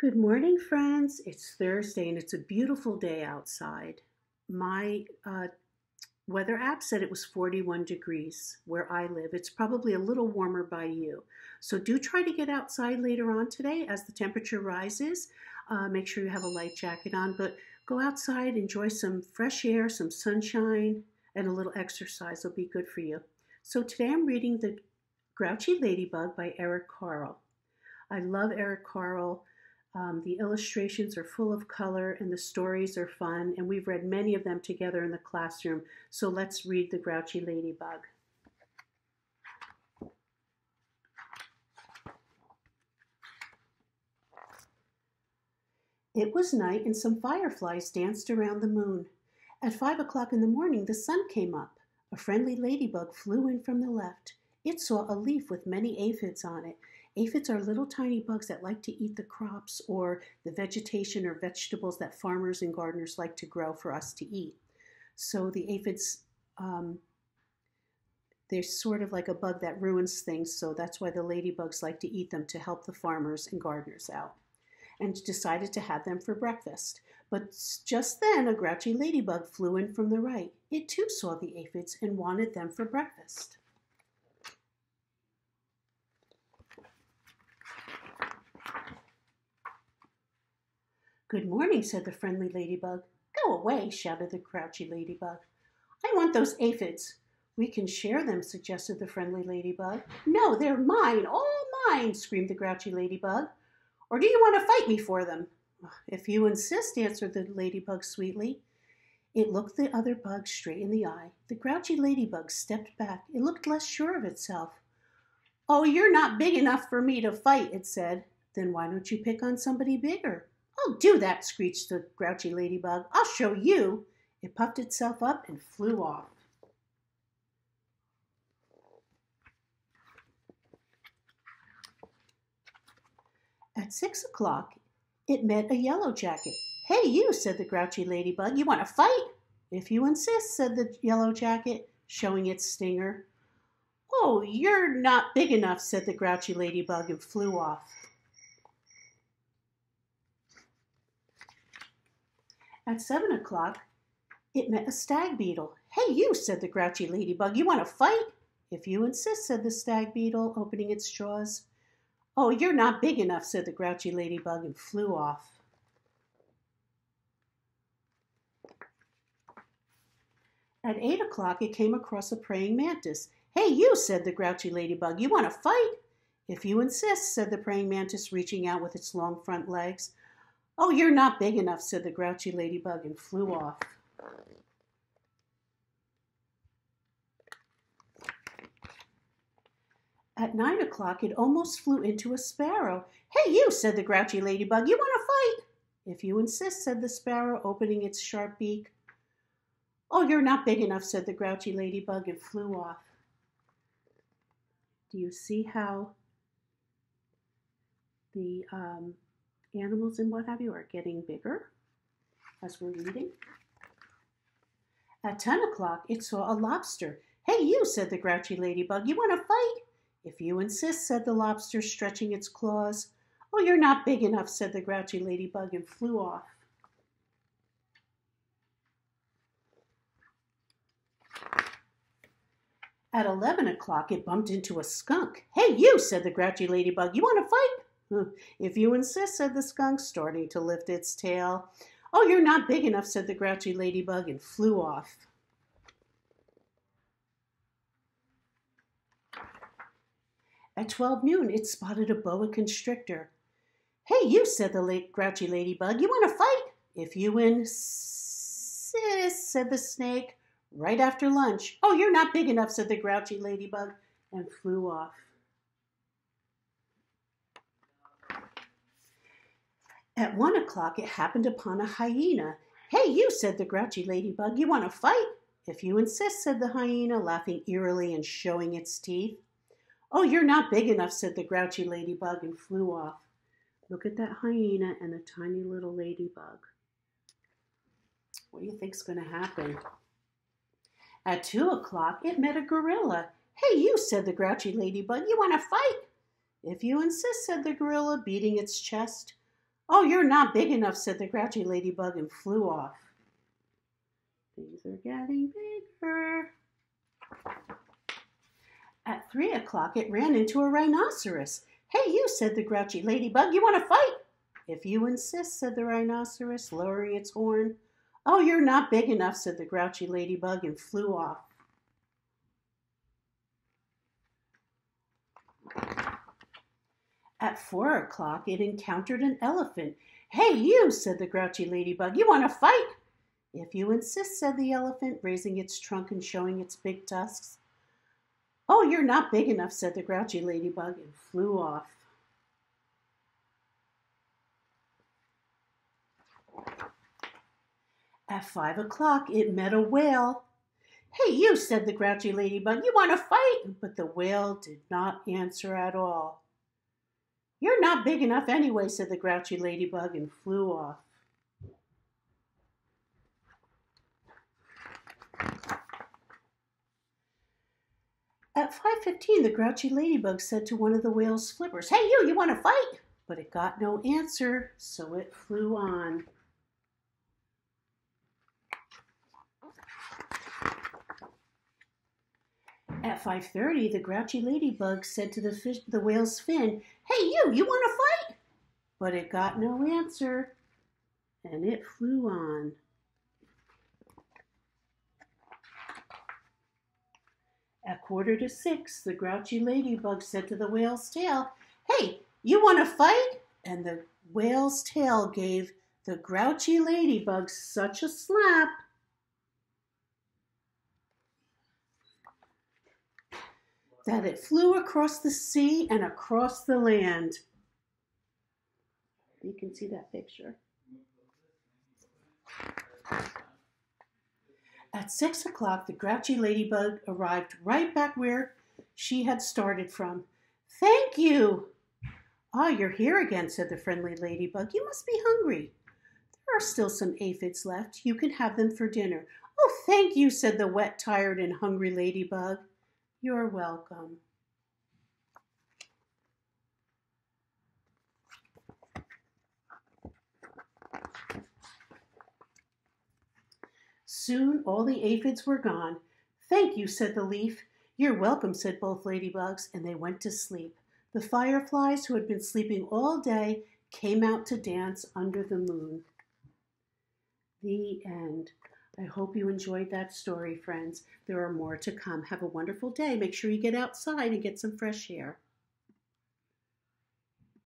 Good morning, friends. It's Thursday and it's a beautiful day outside. My uh, weather app said it was 41 degrees where I live. It's probably a little warmer by you. So do try to get outside later on today as the temperature rises. Uh, make sure you have a light jacket on, but go outside, enjoy some fresh air, some sunshine, and a little exercise will be good for you. So today I'm reading The Grouchy Ladybug by Eric Carle. I love Eric Carle. Um, the illustrations are full of color and the stories are fun, and we've read many of them together in the classroom. So let's read The Grouchy Ladybug. It was night, and some fireflies danced around the moon. At five o'clock in the morning, the sun came up. A friendly ladybug flew in from the left. It saw a leaf with many aphids on it Aphids are little tiny bugs that like to eat the crops or the vegetation or vegetables that farmers and gardeners like to grow for us to eat. So the aphids, um, they're sort of like a bug that ruins things, so that's why the ladybugs like to eat them to help the farmers and gardeners out. And decided to have them for breakfast. But just then a grouchy ladybug flew in from the right. It too saw the aphids and wanted them for breakfast. Good morning, said the friendly ladybug. Go away, shouted the grouchy ladybug. I want those aphids. We can share them, suggested the friendly ladybug. No, they're mine, all mine, screamed the grouchy ladybug. Or do you want to fight me for them? If you insist, answered the ladybug sweetly. It looked the other bug straight in the eye. The grouchy ladybug stepped back. It looked less sure of itself. Oh, you're not big enough for me to fight, it said. Then why don't you pick on somebody bigger? I'll do that, screeched the grouchy ladybug. I'll show you. It puffed itself up and flew off. At six o'clock, it met a yellow jacket. Hey, you, said the grouchy ladybug. You want to fight? If you insist, said the yellow jacket, showing its stinger. Oh, you're not big enough, said the grouchy ladybug and flew off. At seven o'clock, it met a stag beetle. Hey, you, said the grouchy ladybug, you want to fight? If you insist, said the stag beetle, opening its jaws. Oh, you're not big enough, said the grouchy ladybug, and flew off. At eight o'clock, it came across a praying mantis. Hey, you, said the grouchy ladybug, you want to fight? If you insist, said the praying mantis, reaching out with its long front legs. Oh, you're not big enough, said the grouchy ladybug and flew off. At nine o'clock, it almost flew into a sparrow. Hey, you, said the grouchy ladybug, you want to fight? If you insist, said the sparrow, opening its sharp beak. Oh, you're not big enough, said the grouchy ladybug and flew off. Do you see how the um, animals and what have you are getting bigger as we're reading. At 10 o'clock, it saw a lobster. Hey, you, said the grouchy ladybug, you want to fight? If you insist, said the lobster, stretching its claws. Oh, you're not big enough, said the grouchy ladybug, and flew off. At 11 o'clock, it bumped into a skunk. Hey, you, said the grouchy ladybug, you want to fight? Hmm. If you insist, said the skunk, starting to lift its tail. Oh, you're not big enough, said the grouchy ladybug, and flew off. At 12 noon, it spotted a boa constrictor. Hey, you, said the late grouchy ladybug, you want to fight? If you insist, said the snake, right after lunch. Oh, you're not big enough, said the grouchy ladybug, and flew off. At one o'clock, it happened upon a hyena. Hey, you, said the grouchy ladybug, you want to fight? If you insist, said the hyena, laughing eerily and showing its teeth. Oh, you're not big enough, said the grouchy ladybug and flew off. Look at that hyena and the tiny little ladybug. What do you think's going to happen? At two o'clock, it met a gorilla. Hey, you, said the grouchy ladybug, you want to fight? If you insist, said the gorilla, beating its chest. Oh, you're not big enough, said the grouchy ladybug and flew off. Things are getting bigger. At three o'clock, it ran into a rhinoceros. Hey, you, said the grouchy ladybug, you want to fight? If you insist, said the rhinoceros, lowering its horn. Oh, you're not big enough, said the grouchy ladybug and flew off. At four o'clock, it encountered an elephant. Hey, you, said the grouchy ladybug, you want to fight? If you insist, said the elephant, raising its trunk and showing its big tusks. Oh, you're not big enough, said the grouchy ladybug and flew off. At five o'clock, it met a whale. Hey, you, said the grouchy ladybug, you want to fight? But the whale did not answer at all. You're not big enough anyway, said the grouchy ladybug and flew off. At 5.15, the grouchy ladybug said to one of the whale's flippers, Hey, you, you want to fight? But it got no answer, so it flew on. At 5.30, the grouchy ladybug said to the, fish, the whale's fin, Hey, you, you want to fight? But it got no answer, and it flew on. At quarter to six, the grouchy ladybug said to the whale's tail, Hey, you want to fight? And the whale's tail gave the grouchy ladybug such a slap that it flew across the sea and across the land. You can see that picture. At six o'clock, the grouchy ladybug arrived right back where she had started from. Thank you! Ah, you're here again, said the friendly ladybug. You must be hungry. There are still some aphids left. You can have them for dinner. Oh, thank you, said the wet, tired, and hungry ladybug. You're welcome. Soon all the aphids were gone. Thank you, said the leaf. You're welcome, said both ladybugs, and they went to sleep. The fireflies, who had been sleeping all day, came out to dance under the moon. The end. I hope you enjoyed that story, friends. There are more to come. Have a wonderful day. Make sure you get outside and get some fresh air.